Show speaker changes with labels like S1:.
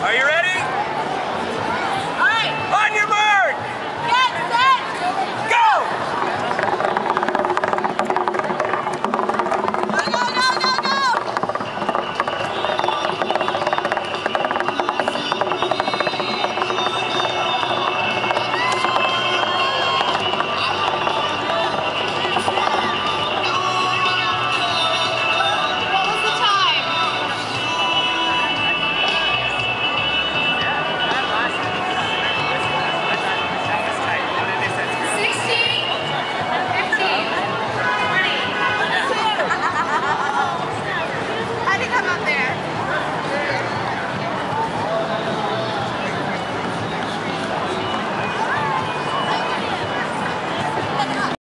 S1: Are you ready?
S2: Let me come up
S3: there.